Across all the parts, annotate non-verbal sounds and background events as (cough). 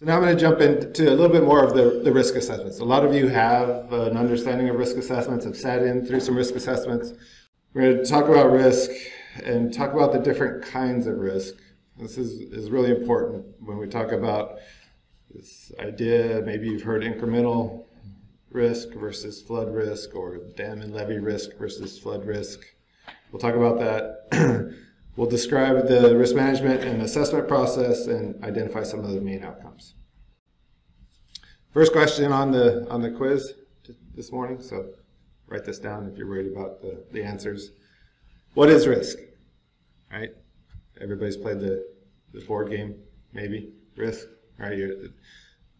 So now I'm going to jump into a little bit more of the, the risk assessments. A lot of you have an understanding of risk assessments, have sat in through some risk assessments. We're going to talk about risk and talk about the different kinds of risk. This is, is really important when we talk about this idea, maybe you've heard incremental risk versus flood risk or dam and levee risk versus flood risk. We'll talk about that. (clears throat) we'll describe the risk management and assessment process and identify some of the main outcomes. First question on the on the quiz this morning, so write this down if you're worried about the, the answers. What is risk? Right? Everybody's played the, the board game, maybe, risk. Right? You're,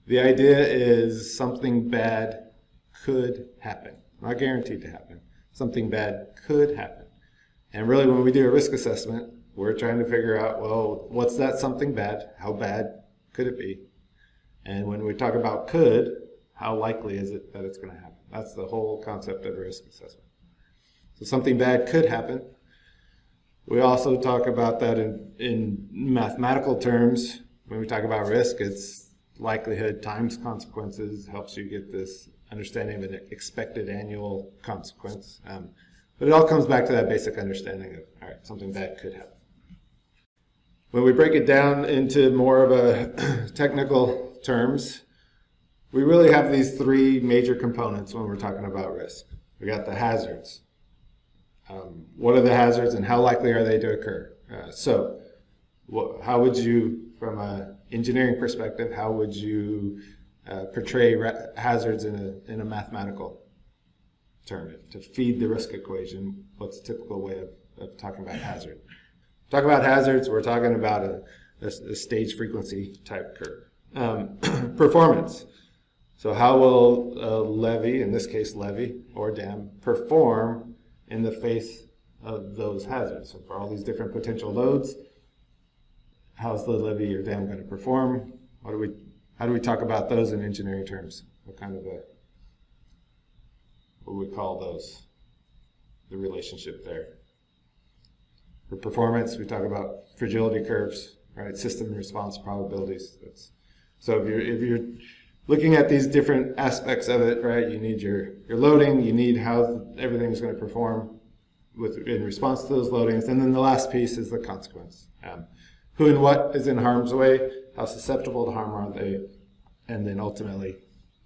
the idea is something bad could happen. Not guaranteed to happen. Something bad could happen. And really, when we do a risk assessment, we're trying to figure out, well, what's that something bad? How bad could it be? And when we talk about could, how likely is it that it's going to happen? That's the whole concept of risk assessment. So something bad could happen. We also talk about that in, in mathematical terms. When we talk about risk, it's likelihood times consequences helps you get this understanding of an expected annual consequence. Um, but it all comes back to that basic understanding of, all right, something bad could happen. When we break it down into more of a (clears throat) technical terms, we really have these three major components when we're talking about risk. We got the hazards. Um, what are the hazards and how likely are they to occur? Uh, so, how would you, from an engineering perspective, how would you uh, portray hazards in a, in a mathematical term. To feed the risk equation, what's a typical way of, of talking about hazard? Talk about hazards, we're talking about a, a, a stage frequency type curve. Um, (clears throat) performance. So how will a levee, in this case levee or dam, perform in the face of those hazards? So for all these different potential loads, how's the levee or dam going to perform? What do we how do we talk about those in engineering terms? What kind of a, what we call those? The relationship there. For performance, we talk about fragility curves, right? System response probabilities. That's, so if you're, if you're looking at these different aspects of it, right, you need your, your loading, you need how everything is going to perform with, in response to those loadings. And then the last piece is the consequence. Um, who and what is in harm's way? How susceptible to harm are they? And then ultimately,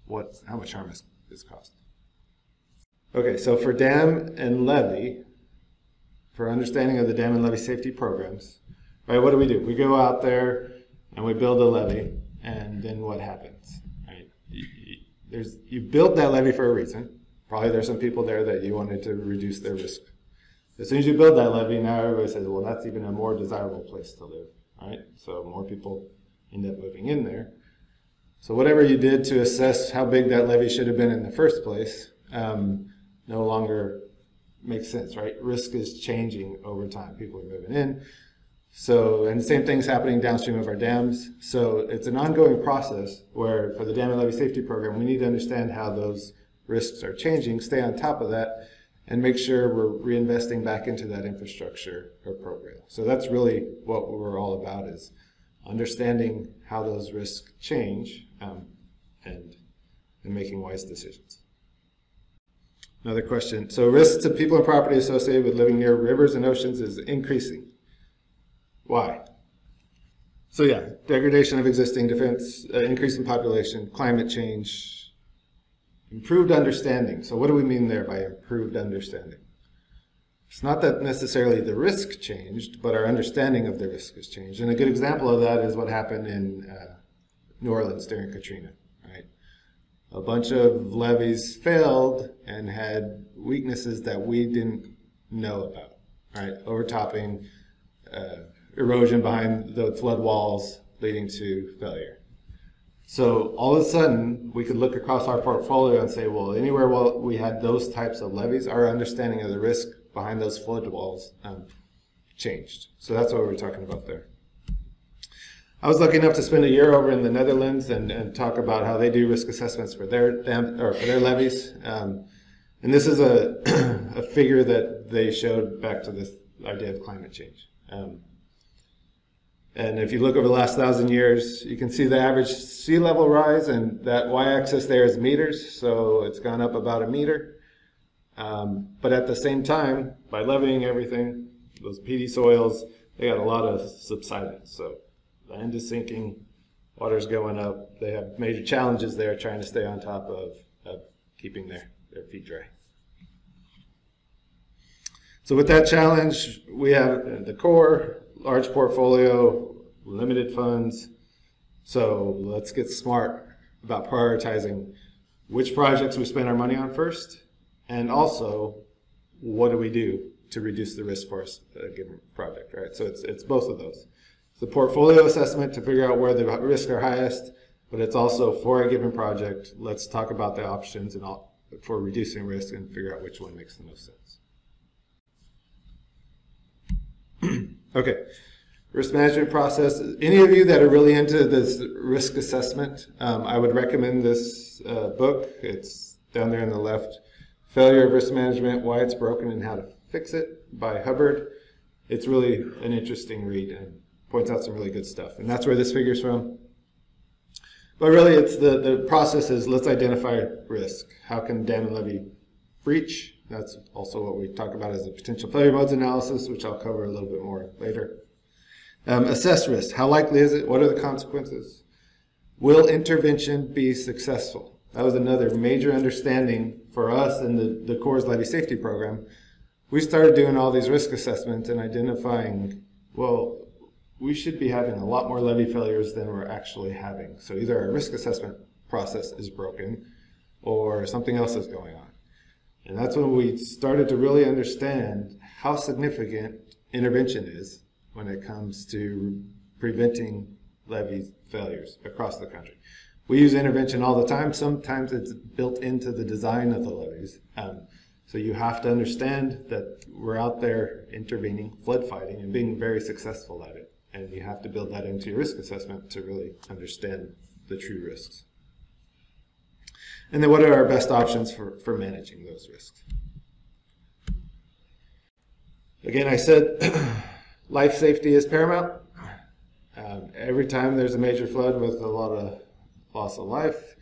what how much harm is, is caused. Okay, so for dam and levee, for understanding of the dam and levee safety programs, right, what do we do? We go out there and we build a levee, and then what happens? Right? There's, you built that levee for a reason. Probably there's some people there that you wanted to reduce their risk. As soon as you build that levee, now everybody says, well, that's even a more desirable place to live, right? So more people end up moving in there. So whatever you did to assess how big that levee should have been in the first place um, no longer makes sense, right? Risk is changing over time. People are moving in. So, and the same thing's happening downstream of our dams. So it's an ongoing process where for the dam and levee safety program, we need to understand how those risks are changing, stay on top of that, and make sure we're reinvesting back into that infrastructure appropriately. So that's really what we're all about is understanding how those risks change um, and, and making wise decisions. Another question. So risks to people and property associated with living near rivers and oceans is increasing. Why? So yeah, degradation of existing defense, uh, increase in population, climate change, improved understanding. So what do we mean there by improved understanding? It's not that necessarily the risk changed, but our understanding of the risk has changed. And a good example of that is what happened in uh, New Orleans during Katrina? A bunch of levees failed and had weaknesses that we didn't know about, right? Overtopping, uh, erosion behind the flood walls leading to failure. So all of a sudden, we could look across our portfolio and say, well, anywhere we had those types of levees, our understanding of the risk behind those flood walls um, changed. So that's what we were talking about there. I was lucky enough to spend a year over in the Netherlands and, and talk about how they do risk assessments for their dam, or for their levees. Um, and this is a, (clears throat) a figure that they showed back to this idea of climate change. Um, And if you look over the last thousand years, you can see the average sea level rise, and that y-axis there is meters, so it's gone up about a meter. Um, but at the same time, by levying everything, those peaty soils, they got a lot of subsidence. So land is sinking, water's going up. They have major challenges there trying to stay on top of, of keeping their, their feet dry. So with that challenge, we have the Corps, large portfolio, limited funds. So let's get smart about prioritizing which projects we spend our money on first, and also what do we do to reduce the risk for a given project, right? So it's, it's both of those. It's the portfolio assessment to figure out where the risks are highest, but it's also for a given project, let's talk about the options and all, for reducing risk and figure out which one makes the most sense. (clears throat) okay, risk management process. Any of you that are really into this risk assessment, um, I would recommend this uh, book. It's down there on the left. Failure of Risk Management, Why It's Broken and How to Fix It by Hubbard. It's really an interesting read and points out some really good stuff. And that's where this figure's from. But really, it's the, the process is let's identify risk. How can dam and levee breach? That's also what we talk about as a potential failure modes analysis, which I'll cover a little bit more later. Um, assess risk. How likely is it? What are the consequences? Will intervention be successful? That was another major understanding for us in the, the Corps Levee Safety Program. We started doing all these risk assessments and identifying, well, we should be having a lot more levee failures than we're actually having. So either our risk assessment process is broken or something else is going on. And that's when we started to really understand how significant intervention is when it comes to preventing levee failures across the country. We use intervention all the time. Sometimes it's built into the design of the levees. Um, so you have to understand that we're out there intervening, flood fighting, and being very successful at it. And you have to build that into your risk assessment to really understand the true risks. And then what are our best options for, for managing those risks? Again, I said (clears throat) life safety is paramount. Um, every time there's a major flood with a lot of loss of life,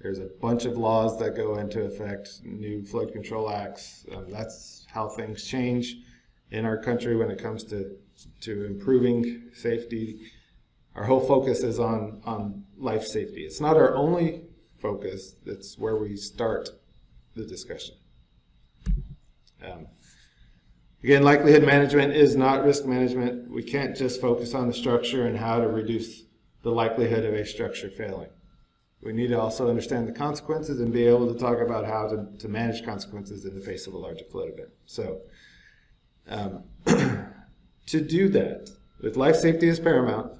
there's a bunch of laws that go into effect, new flood control acts. Um, that's how things change in our country when it comes to, to improving safety. Our whole focus is on, on life safety. It's not our only focus, it's where we start the discussion. Um, Again, likelihood management is not risk management. We can't just focus on the structure and how to reduce the likelihood of a structure failing. We need to also understand the consequences and be able to talk about how to, to manage consequences in the face of a larger flood event. So, um, (clears throat) to do that, with life safety is paramount,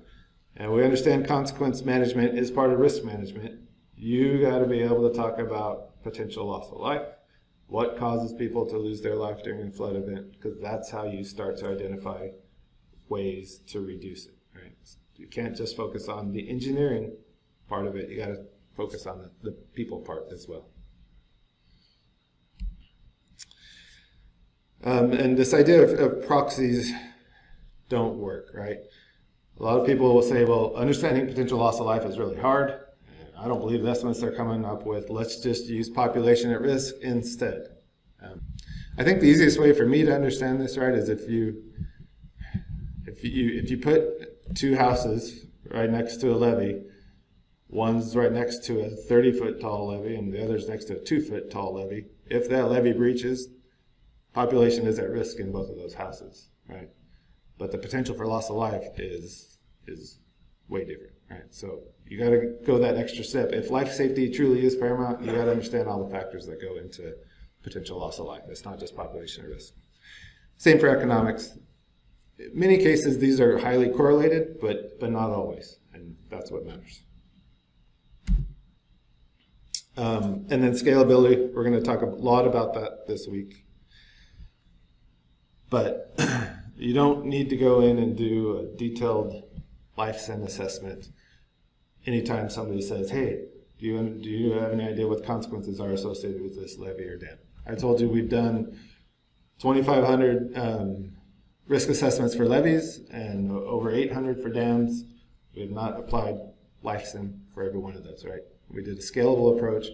and we understand consequence management is part of risk management, you got to be able to talk about potential loss of life, what causes people to lose their life during a flood event, because that's how you start to identify ways to reduce it. Right? You can't just focus on the engineering part of it. You got to focus on the, the people part as well. Um, and this idea of, of, proxies don't work, right? A lot of people will say, well, understanding potential loss of life is really hard. I don't believe the estimates they're coming up with. Let's just use population at risk instead. Um, I think the easiest way for me to understand this, right, is if you if you if you put two houses right next to a levee, one's right next to a 30 foot tall levee and the other's next to a two foot tall levee. If that levee breaches, population is at risk in both of those houses, right? But the potential for loss of life is is way different, right? So you got to go that extra step. If life safety truly is paramount, you got to understand all the factors that go into potential loss of life. It's not just population risk. Same for economics. In many cases, these are highly correlated, but but not always, and that's what matters. Um, and then scalability, we're going to talk a lot about that this week. But (clears throat) you don't need to go in and do a detailed LifeSim assessment anytime somebody says, hey, do you, do you have any idea what consequences are associated with this levee or dam? I told you we've done 2,500 um, risk assessments for levees and over 800 for dams. We have not applied LifeSim for every one of those, right? We did a scalable approach.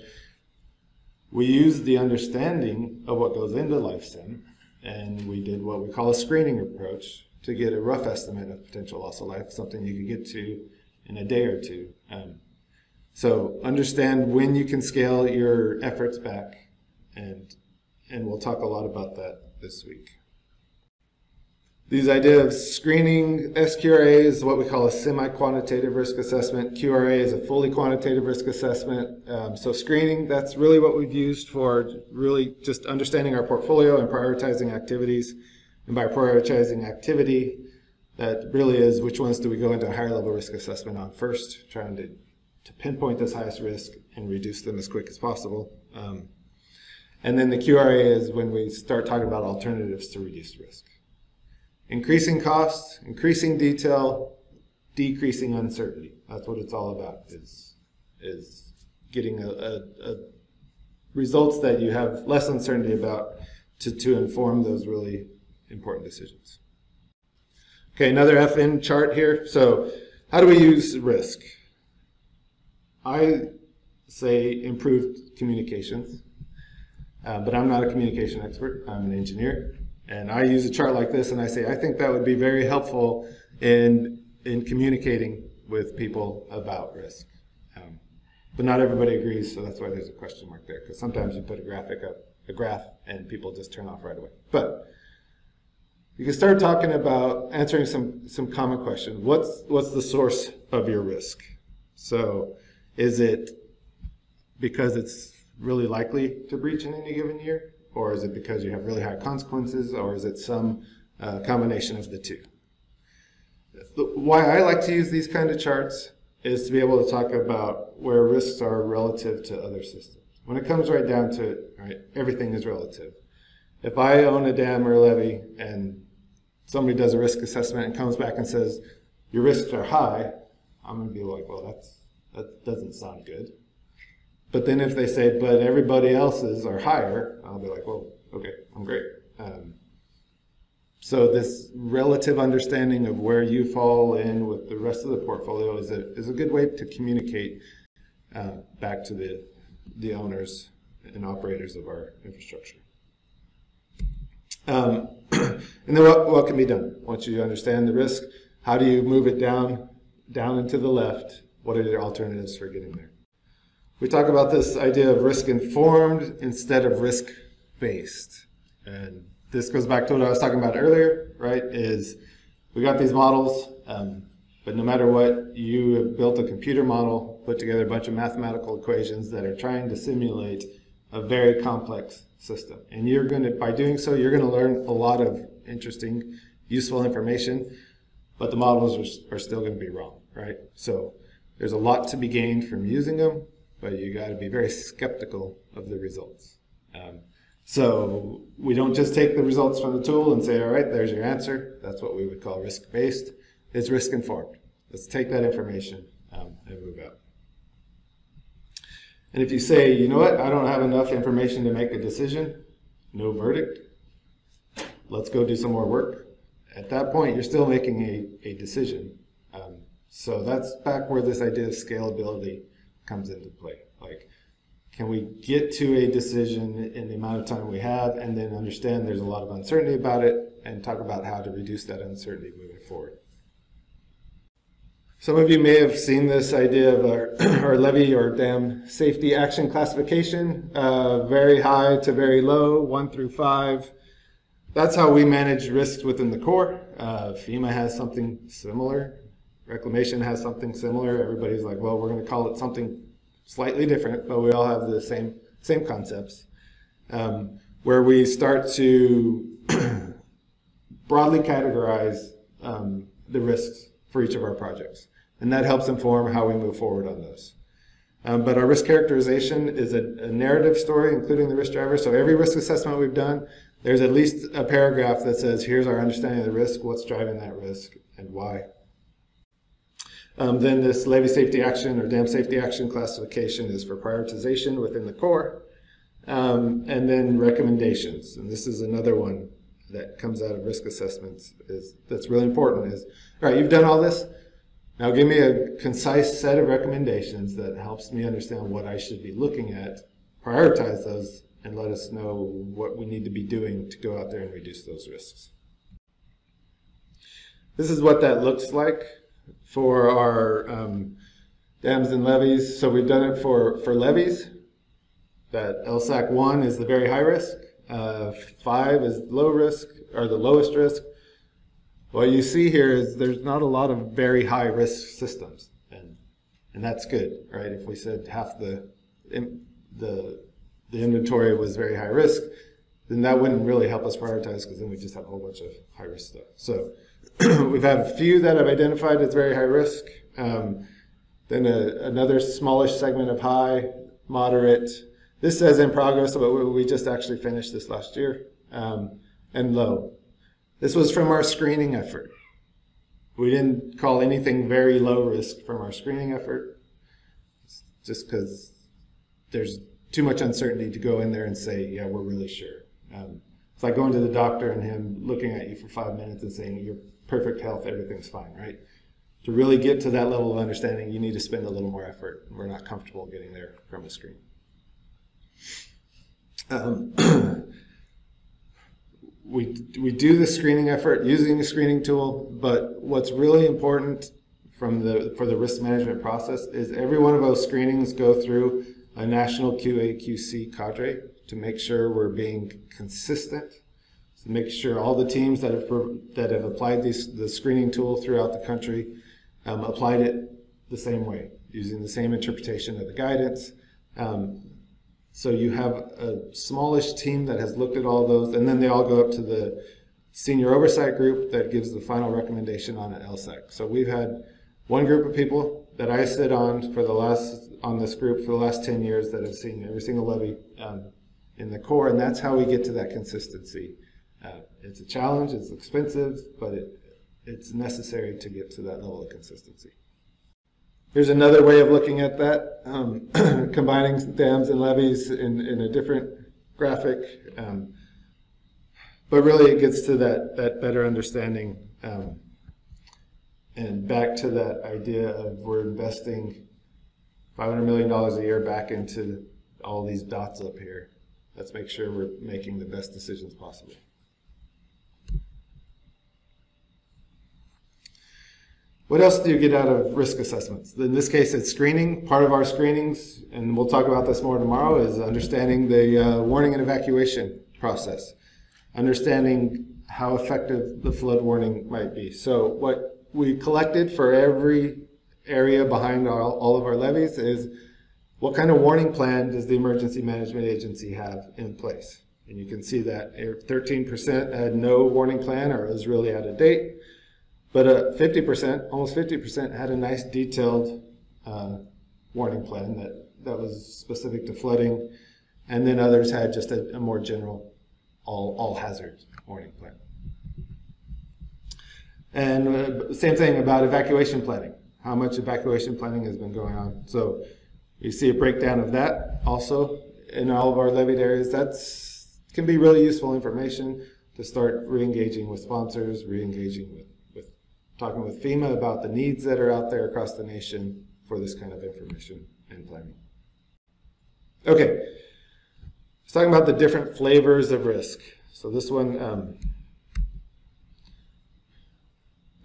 We used the understanding of what goes into LifeSim, and we did what we call a screening approach to get a rough estimate of potential loss of life, something you could get to in a day or two. Um, so understand when you can scale your efforts back, and and we'll talk a lot about that this week. These idea of screening, SQRA is what we call a semi-quantitative risk assessment. QRA is a fully quantitative risk assessment. Um, so screening, that's really what we've used for really just understanding our portfolio and prioritizing activities. And by prioritizing activity, that really is which ones do we go into a higher level risk assessment on first, trying to, to pinpoint this highest risk and reduce them as quick as possible. Um, and then the QRA is when we start talking about alternatives to reduce risk. Increasing cost, increasing detail, decreasing uncertainty. That's what it's all about. Is is getting a, a, a results that you have less uncertainty about to, to inform those really important decisions. Okay, another FN chart here. So how do we use risk? I say improved communications, uh, but I'm not a communication expert. I'm an engineer. And I use a chart like this and I say, I think that would be very helpful in, in communicating with people about risk. Um, but not everybody agrees, so that's why there's a question mark there, because sometimes you put a graphic up, a graph, and people just turn off right away. But you can start talking about answering some, some common questions. What's, what's the source of your risk? So is it because it's really likely to breach in any given year? Or is it because you have really high consequences? Or is it some uh, combination of the two? Why I like to use these kind of charts is to be able to talk about where risks are relative to other systems. When it comes right down to it, right, everything is relative. If I own a dam or a levee and somebody does a risk assessment and comes back and says, your risks are high, I'm going to be like, well, that's, that doesn't sound good. But then if they say, but everybody else's are higher, I'll be like, well, okay, I'm great. Um, so this relative understanding of where you fall in with the rest of the portfolio is a, is a good way to communicate uh, back to the, the owners and operators of our infrastructure. Um, (clears throat) and then what, what can be done? Once you understand the risk, how do you move it down, down and to the left? What are the alternatives for getting there? We talk about this idea of risk informed instead of risk based. And this goes back to what I was talking about earlier, right? Is we got these models, um, but no matter what, you have built a computer model, put together a bunch of mathematical equations that are trying to simulate a very complex system. And you're going to, by doing so, you're going to learn a lot of interesting, useful information, but the models are, are still going to be wrong, right? So there's a lot to be gained from using them, but you got to be very skeptical of the results. Um, so we don't just take the results from the tool and say, all right, there's your answer. That's what we would call risk-based. It's risk-informed. Let's take that information um, and move out. And if you say, you know what, I don't have enough information to make a decision, no verdict, let's go do some more work. At that point, you're still making a, a decision. Um, so that's back where this idea of scalability comes into play. Like, can we get to a decision in the amount of time we have and then understand there's a lot of uncertainty about it and talk about how to reduce that uncertainty moving forward. Some of you may have seen this idea of our, (clears throat) our levee or dam safety action classification, uh, very high to very low, one through five. That's how we manage risks within the Corps. Uh, FEMA has something similar. Reclamation has something similar. Everybody's like, well, we're going to call it something slightly different, but we all have the same same concepts. Um, where we start to (clears throat) broadly categorize um, the risks for each of our projects, and that helps inform how we move forward on those. Um, but our risk characterization is a, a, narrative story, including the risk driver. So every risk assessment we've done, there's at least a paragraph that says, here's our understanding of the risk, what's driving that risk, and why. Um, then this levee safety action or dam safety action classification is for prioritization within the Corps. Um, and then recommendations, and this is another one that comes out of risk assessments is that's really important is all right you've done all this. Now give me a concise set of recommendations that helps me understand what i should be looking at. Prioritize those and let us know what we need to be doing to go out there and reduce those risks. This is what that looks like for our um, dams and levees so we've done it for for levees that LSAC 1 is the very high risk uh, five is low risk or the lowest risk. What you see here is there's not a lot of very high risk systems, and and that's good, right? If we said half the the the inventory was very high risk, then that wouldn't really help us prioritize because then we just have a whole bunch of high risk stuff. So (clears throat) we've had a few that I've identified as very high risk. Um, then a, another smallish segment of high, moderate, this says in progress, but we just actually finished this last year, um, and low. This was from our screening effort. We didn't call anything very low risk from our screening effort, just because there's too much uncertainty to go in there and say, yeah, we're really sure. Um, it's like going to the doctor and him looking at you for five minutes and saying, you're perfect health, everything's fine, right? To really get to that level of understanding, you need to spend a little more effort. We're not comfortable getting there from a screen. Um, (clears throat) we, we do the screening effort using the screening tool, but what's really important from the, for the risk management process is every one of those screenings go through a national QA/QC cadre to make sure we're being consistent, to make sure all the teams that have that have applied these, the screening tool throughout the country um, applied it the same way, using the same interpretation of the guidance, um, so you have a smallish team that has looked at all those, and then they all go up to the senior oversight group that gives the final recommendation on an LSAC. So we've had one group of people that I sit on for the last on this group for the last 10 years that have seen every single levee um, in the Corps, and that's how we get to that consistency. Uh, it's a challenge, it's expensive, but it, it's necessary to get to that level of consistency. Here's another way of looking at that, um, (clears throat) combining dams and levees in, in a different graphic. Um, but really it gets to that, that better understanding um, and back to that idea of we're investing $500 million a year back into all these dots up here. Let's make sure we're making the best decisions possible. What else do you get out of risk assessments? In this case, it's screening. Part of our screenings, and we'll talk about this more tomorrow, is understanding the uh, warning and evacuation process, understanding how effective the flood warning might be. So what we collected for every area behind all, all of our levees is what kind of warning plan does the Emergency Management Agency have in place? And you can see that 13% had no warning plan or was really out of date. But uh, 50%, almost 50%, had a nice detailed uh, warning plan that, that was specific to flooding, and then others had just a, a more general all, all hazard warning plan. And uh, same thing about evacuation planning, how much evacuation planning has been going on. So you see a breakdown of that also in all of our leveed areas. That's can be really useful information to start re-engaging with sponsors, re-engaging with talking with FEMA about the needs that are out there across the nation for this kind of information and planning. Okay, let's talk about the different flavors of risk. So this one, um,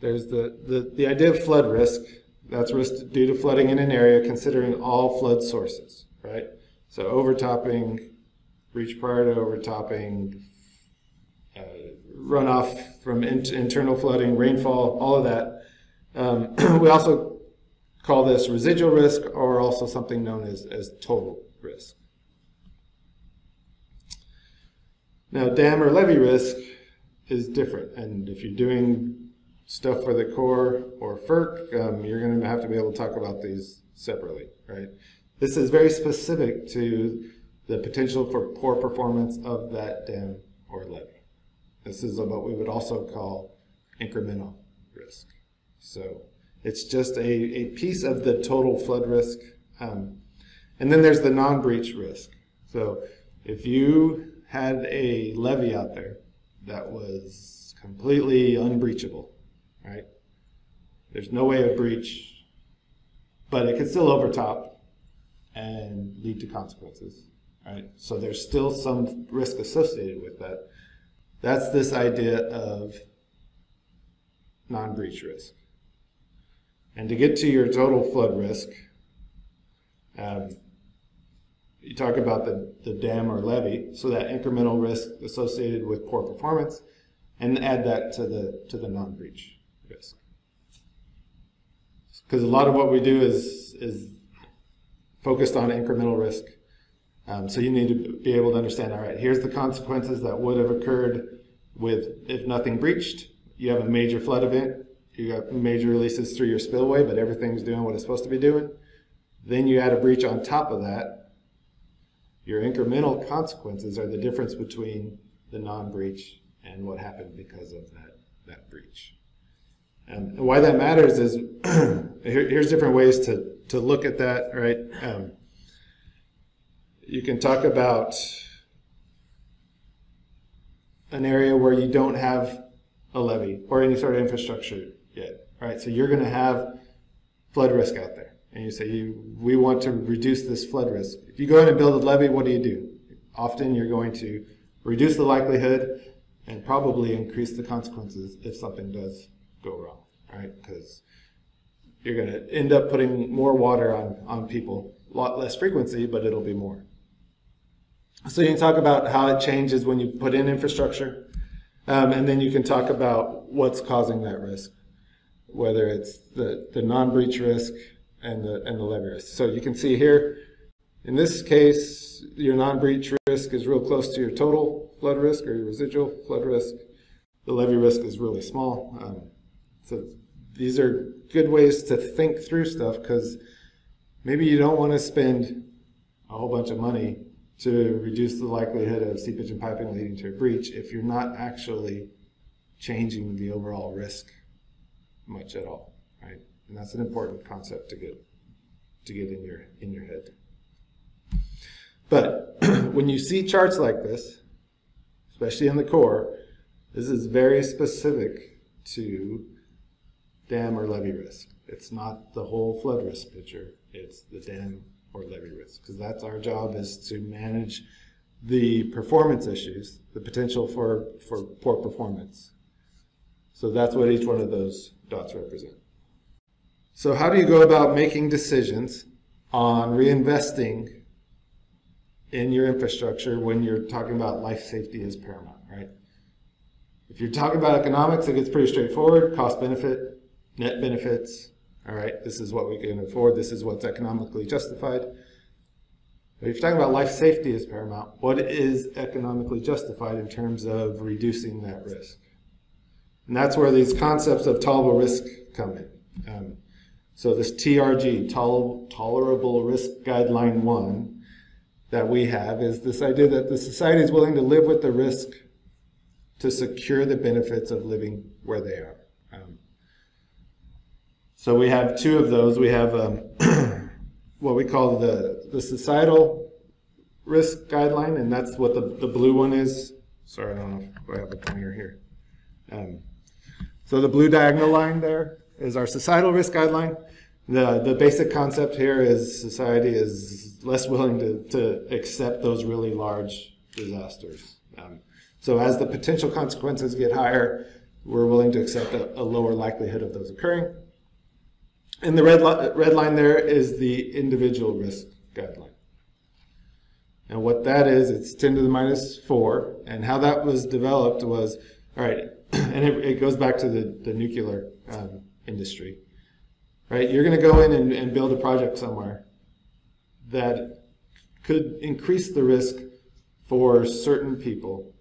there's the, the, the idea of flood risk. That's risk due to flooding in an area considering all flood sources, right? So overtopping, breach prior to overtopping, uh, runoff from in internal flooding, rainfall, all of that. Um, (clears throat) we also call this residual risk or also something known as, as total risk. Now, dam or levee risk is different. And if you're doing stuff for the Corps or FERC, um, you're going to have to be able to talk about these separately, right? This is very specific to the potential for poor performance of that dam or levee. This is what we would also call incremental risk. So it's just a, a piece of the total flood risk. Um, and then there's the non-breach risk. So if you had a levee out there that was completely unbreachable, right? There's no way of breach, but it could still overtop and lead to consequences, right? So there's still some risk associated with that. That's this idea of non-breach risk. And to get to your total flood risk, um, you talk about the, the dam or levee, so that incremental risk associated with poor performance, and add that to the to the non-breach risk. Because a lot of what we do is is focused on incremental risk. Um, so you need to be able to understand. All right, here's the consequences that would have occurred with if nothing breached. You have a major flood event. You got major releases through your spillway, but everything's doing what it's supposed to be doing. Then you add a breach on top of that. Your incremental consequences are the difference between the non-breach and what happened because of that, that breach. And why that matters is (clears throat) here, here's different ways to, to look at that, right? Um, you can talk about an area where you don't have a levee or any sort of infrastructure yet, right? So you're going to have flood risk out there and you say, you, we want to reduce this flood risk. If you go in and build a levee, what do you do? Often you're going to reduce the likelihood and probably increase the consequences if something does go wrong, right? Because you're going to end up putting more water on, on people, a lot less frequency, but it'll be more. So you can talk about how it changes when you put in infrastructure, um, and then you can talk about what's causing that risk, whether it's the, the non-breach risk, and the, and the levee risk. So you can see here, in this case, your non-breach risk is real close to your total flood risk or your residual flood risk. The levee risk is really small. Um, so these are good ways to think through stuff because maybe you don't want to spend a whole bunch of money to reduce the likelihood of seepage and piping leading to a breach if you're not actually changing the overall risk much at all, right? And that's an important concept to get to get in your in your head. But (clears throat) when you see charts like this, especially in the Corps, this is very specific to dam or levee risk. It's not the whole flood risk picture. It's the dam or levee risk because that's our job is to manage the performance issues, the potential for, for poor performance. So that's what each one of those dots represent. So, how do you go about making decisions on reinvesting in your infrastructure when you're talking about life safety is paramount, right? If you're talking about economics, it gets pretty straightforward cost benefit, net benefits. All right, this is what we can afford, this is what's economically justified. But if you're talking about life safety is paramount, what is economically justified in terms of reducing that risk? And that's where these concepts of tolerable risk come in. Um, so this TRG, tol- Tolerable Risk Guideline 1, that we have is this idea that the society is willing to live with the risk to secure the benefits of living where they are. Um, so we have two of those. We have um, (clears throat) what we call the, the societal risk guideline, and that's what the, the blue one is. Sorry, I don't know if I have a pointer here. Um, so the blue diagonal line there is our societal risk guideline. The, the basic concept here is society is less willing to, to accept those really large disasters. Um, so as the potential consequences get higher, we're willing to accept a, a lower likelihood of those occurring. And the red, li- red line there is the individual risk guideline. And what that is, it's 10 to the minus 4. And how that was developed was, all right, (clears throat) and it, it goes back to the, the nuclear um, industry. Right? You're going to go in and, and build a project somewhere that could increase the risk for certain people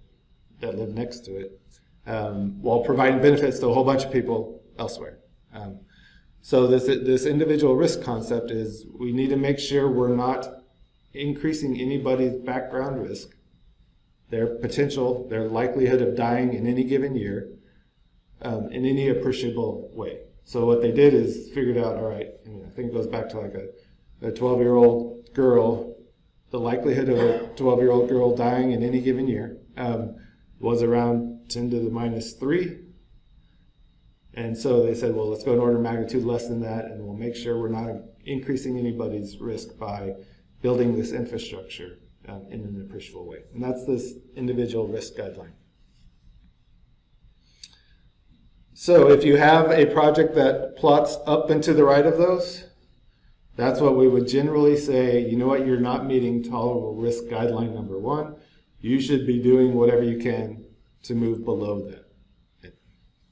that live next to it um, while providing benefits to a whole bunch of people elsewhere. Um, so this this individual risk concept is we need to make sure we're not increasing anybody's background risk, their potential, their likelihood of dying in any given year, um, in any appreciable way. So what they did is figured out, all right, I, mean, I think it goes back to like a, a 12 year old girl, the likelihood of a 12 year old girl dying in any given year um, was around 10 to the minus 3. And so they said, well, let's go an order of magnitude less than that, and we'll make sure we're not increasing anybody's risk by building this infrastructure um, in an appreciable way. And that's this individual risk guideline. So if you have a project that plots up and to the right of those, that's what we would generally say, you know what, you're not meeting tolerable risk guideline number one. You should be doing whatever you can to move below that.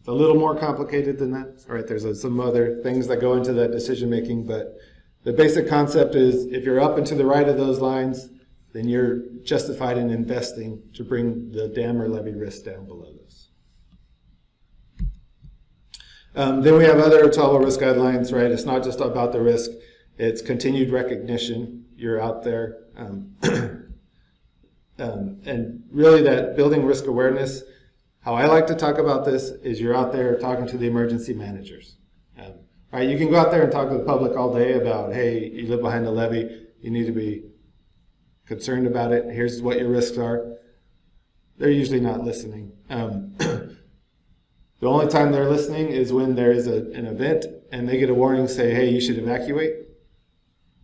It's a little more complicated than that. All right, there's some other things that go into that decision making, but the basic concept is if you're up and to the right of those lines, then you're justified in investing to bring the dam or levee risk down below those. Um, then we have other tolerable risk guidelines, right? It's not just about the risk, it's continued recognition. You're out there. Um, (clears throat) um, and really, that building risk awareness, how I like to talk about this is you're out there talking to the emergency managers. Um, right? You can go out there and talk to the public all day about, hey, you live behind a levee, you need to be concerned about it. Here's what your risks are. They're usually not listening. Um, (clears throat) the only time they're listening is when there is a, an event and they get a warning, say, hey, you should evacuate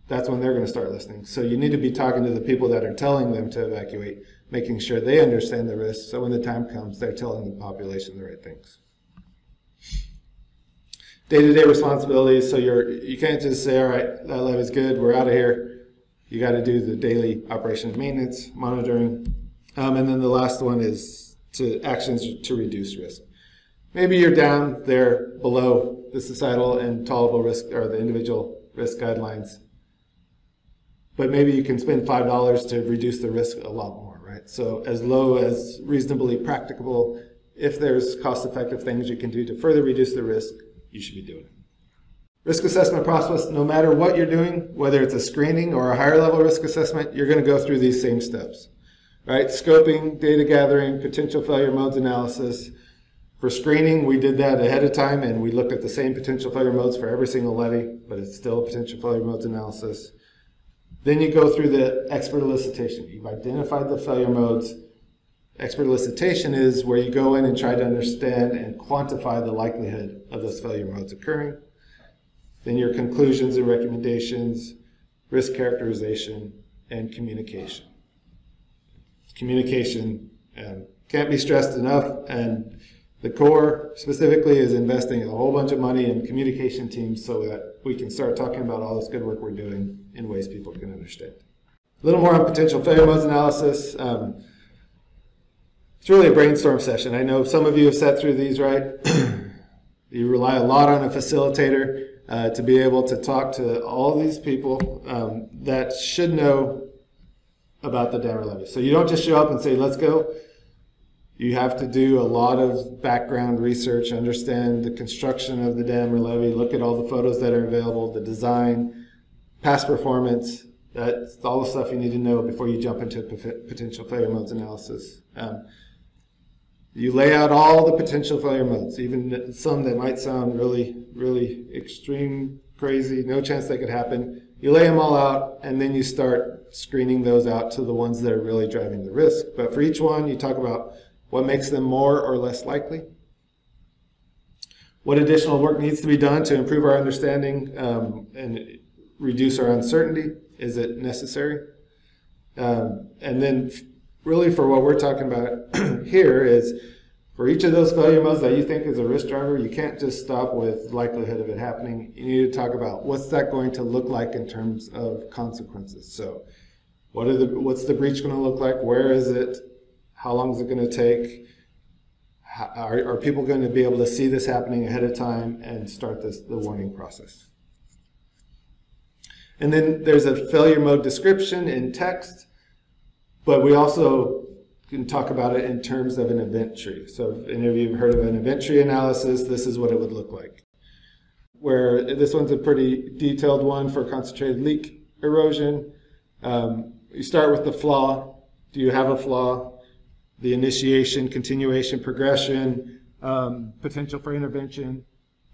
that's when they're going to start listening. So you need to be talking to the people that are telling them to evacuate, making sure they understand the risks. So when the time comes, they're telling the population the right things. Day-to-day responsibilities. So you're you can't just say, all right, that levee's good, we're out of here. You got to do the daily operation of maintenance, monitoring, um, and then the last one is to actions to reduce risk. Maybe you're down there below the societal and tolerable risk or the individual risk guidelines but maybe you can spend five dollars to reduce the risk a lot more, right? So as low as reasonably practicable, if there's cost-effective things you can do to further reduce the risk, you should be doing it. Risk assessment process, no matter what you're doing, whether it's a screening or a higher level risk assessment, you're going to go through these same steps, right? Scoping, data gathering, potential failure modes analysis. For screening, we did that ahead of time and we looked at the same potential failure modes for every single levee, but it's still potential failure modes analysis. Then you go through the expert elicitation. You've identified the failure modes. Expert elicitation is where you go in and try to understand and quantify the likelihood of those failure modes occurring. Then your conclusions and recommendations, risk characterization, and communication. Communication um, can't be stressed enough, and the Corps specifically is investing a whole bunch of money in communication teams so that we can start talking about all this good work we're doing in ways people can understand. A little more on potential failure modes analysis. Um, it's really a brainstorm session. I know some of you have sat through these, right? (clears throat) you rely a lot on a facilitator uh, to be able to talk to all these people um, that should know about the or levee. So you don't just show up and say, let's go you have to do a lot of background research, understand the construction of the dam or levee, look at all the photos that are available, the design, past performance. That's all the stuff you need to know before you jump into potential failure modes analysis. Um, you lay out all the potential failure modes, even some that might sound really, really extreme, crazy, no chance they could happen. You lay them all out, and then you start screening those out to the ones that are really driving the risk. But for each one, you talk about what makes them more or less likely? What additional work needs to be done to improve our understanding um, and reduce our uncertainty? Is it necessary? Um, and then, really, for what we're talking about (clears throat) here is for each of those failure modes that you think is a risk driver, you can't just stop with likelihood of it happening. You need to talk about what's that going to look like in terms of consequences. So, what are the what's the breach going to look like? Where is it? How long is it going to take? Are, are people going to be able to see this happening ahead of time and start this, the warning process? And then there's a failure mode description in text, but we also can talk about it in terms of an event tree. So if any of you have heard of an event tree analysis, this is what it would look like. Where this one's a pretty detailed one for concentrated leak erosion. Um, you start with the flaw. Do you have a flaw? The initiation, continuation, progression, um, potential for intervention,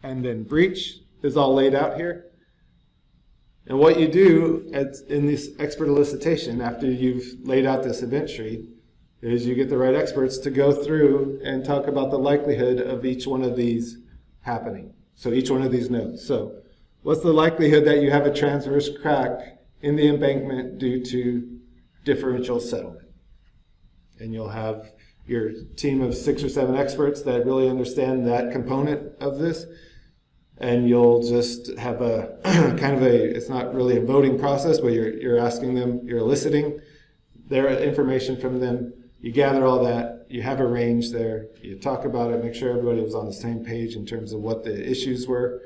and then breach is all laid out here. And what you do at, in this expert elicitation, after you've laid out this event tree, is you get the right experts to go through and talk about the likelihood of each one of these happening. So each one of these nodes. So what's the likelihood that you have a transverse crack in the embankment due to differential settlement? And you'll have your team of six or seven experts that really understand that component of this. And you'll just have a (clears throat) kind of a, it's not really a voting process, but you're, you're asking them, you're eliciting their information from them. You gather all that, you have a range there, you talk about it, make sure everybody was on the same page in terms of what the issues were.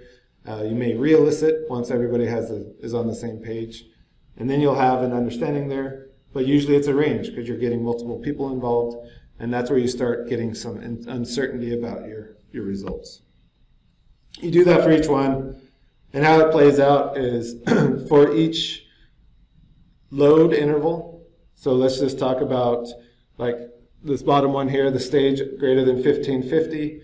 Uh, you may re-elicit once everybody has a, is on the same page. And then you'll have an understanding there, but usually it's a range because you're getting multiple people involved and that's where you start getting some uncertainty about your, your results. You do that for each one, and how it plays out is (clears throat) for each load interval. So let's just talk about like this bottom one here, the stage greater than 1550.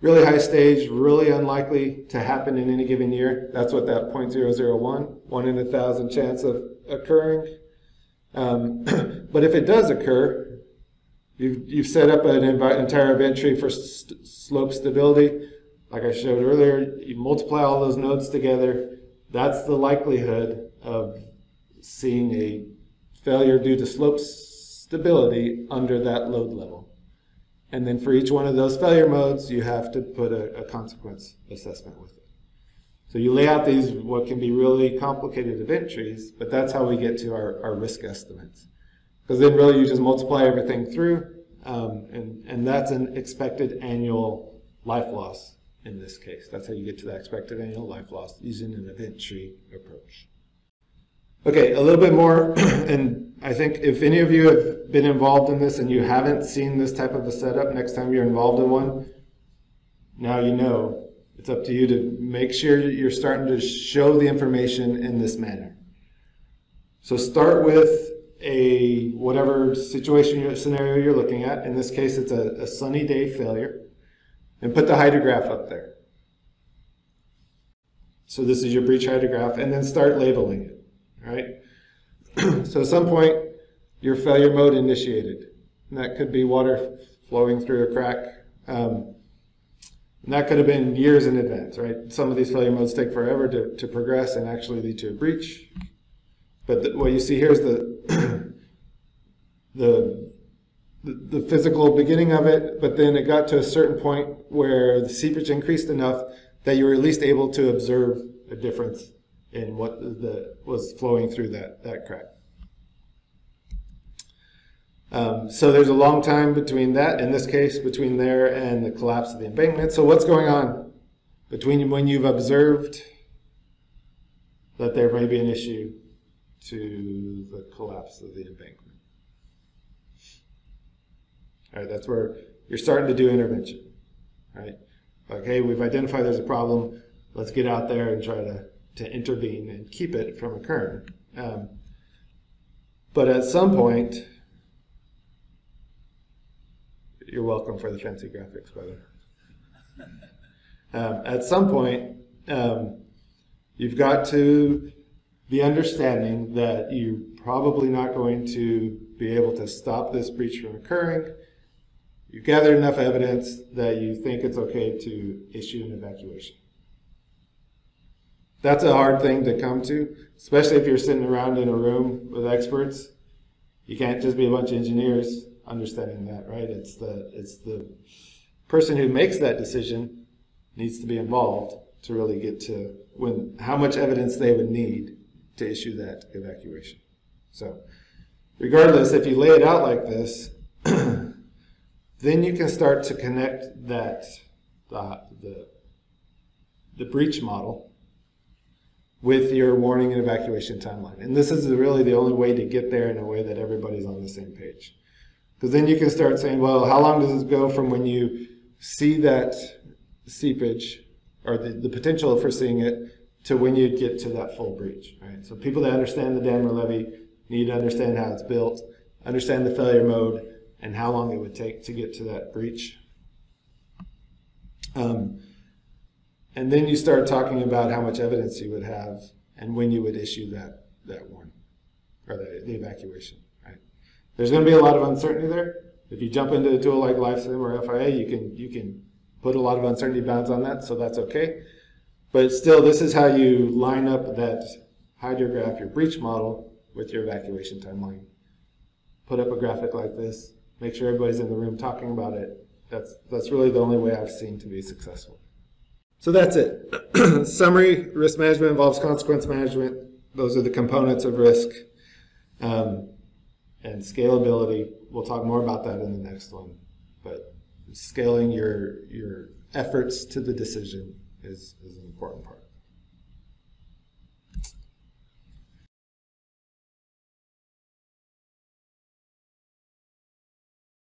Really high stage, really unlikely to happen in any given year. That's what that 0.001, one in a thousand chance of occurring. Um, (clears throat) but if it does occur, You've, you've set up an entire event tree for st slope stability. Like I showed earlier, you multiply all those nodes together. That's the likelihood of seeing a failure due to slope stability under that load level. And then for each one of those failure modes, you have to put a, a consequence assessment with it. So you lay out these, what can be really complicated event trees, but that's how we get to our, our risk estimates. Because then really you just multiply everything through, um, and, and that's an expected annual life loss in this case. That's how you get to the expected annual life loss using an event tree approach. Okay, a little bit more, (clears throat) and I think if any of you have been involved in this and you haven't seen this type of a setup, next time you're involved in one, now you know. It's up to you to make sure that you're starting to show the information in this manner. So start with a whatever situation scenario you're looking at. In this case, it's a, a sunny day failure. And put the hydrograph up there. So this is your breach hydrograph, and then start labeling it, right? (clears throat) so at some point, your failure mode initiated. And that could be water flowing through a crack. Um, and that could have been years in advance, right? Some of these failure modes take forever to, to progress and actually lead to a breach. But the, what you see here is the, the, the physical beginning of it, but then it got to a certain point where the seepage increased enough that you were at least able to observe a difference in what the, was flowing through that, that crack. Um, so there's a long time between that, in this case, between there and the collapse of the embankment. So what's going on between when you've observed that there may be an issue to the collapse of the embankment. All right, that's where you're starting to do intervention, right? Like, hey, we've identified there's a problem. Let's get out there and try to, to intervene and keep it from occurring. Um, but at some point, you're welcome for the fancy graphics, by brother. Um, at some point, um, you've got to the understanding that you're probably not going to be able to stop this breach from occurring. You've gathered enough evidence that you think it's okay to issue an evacuation. That's a hard thing to come to, especially if you're sitting around in a room with experts. You can't just be a bunch of engineers understanding that, right? It's the it's the person who makes that decision needs to be involved to really get to when how much evidence they would need to issue that evacuation. So regardless, if you lay it out like this, (clears throat) then you can start to connect that the, the, the breach model with your warning and evacuation timeline. And this is really the only way to get there in a way that everybody's on the same page. Because then you can start saying, well, how long does it go from when you see that seepage or the, the potential for seeing it to when you get to that full breach, right? So people that understand the dam or levee need to understand how it's built, understand the failure mode, and how long it would take to get to that breach. Um, and then you start talking about how much evidence you would have and when you would issue that, that warning or the, the evacuation? There's going to be a lot of uncertainty there, If you jump into a tool like LifeSim or FIA, you can you can put a lot of uncertainty bounds on that, so that's okay. But still, this is how you line up that hydrograph, your breach model, with your evacuation timeline. Put up a graphic like this, make sure everybody's in the room talking about it. That's, that's really the only way I've seen to be successful. So that's it. (clears throat) Summary, risk management involves consequence management. Those are the components of risk. Um, and scalability, we'll talk more about that in the next one. But scaling your, your efforts to the decision is, is an important part.